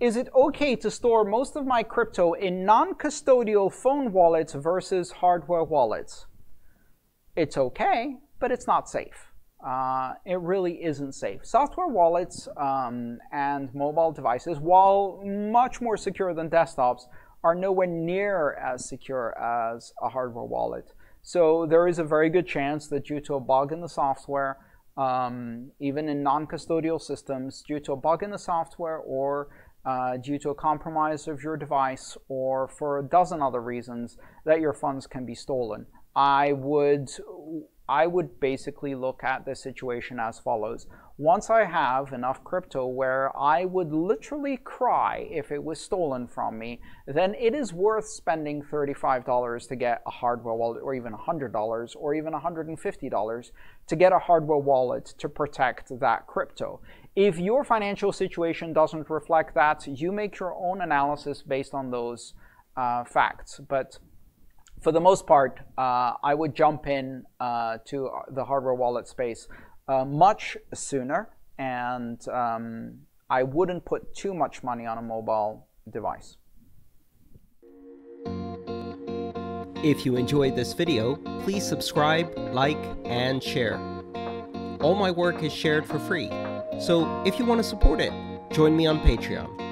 is it okay to store most of my crypto in non-custodial phone wallets versus hardware wallets? It's okay, but it's not safe. Uh, it really isn't safe. Software wallets um, and mobile devices, while much more secure than desktops, are nowhere near as secure as a hardware wallet. So there is a very good chance that due to a bug in the software, um, even in non-custodial systems, due to a bug in the software or uh, due to a compromise of your device or for a dozen other reasons, that your funds can be stolen. I would I would basically look at the situation as follows. Once I have enough crypto where I would literally cry if it was stolen from me, then it is worth spending $35 to get a hardware wallet, or even $100, or even $150 to get a hardware wallet to protect that crypto. If your financial situation doesn't reflect that, you make your own analysis based on those uh, facts. But for the most part, uh, I would jump in uh, to the hardware wallet space uh, much sooner, and um, I wouldn't put too much money on a mobile device. If you enjoyed this video, please subscribe, like, and share. All my work is shared for free, so if you want to support it, join me on Patreon.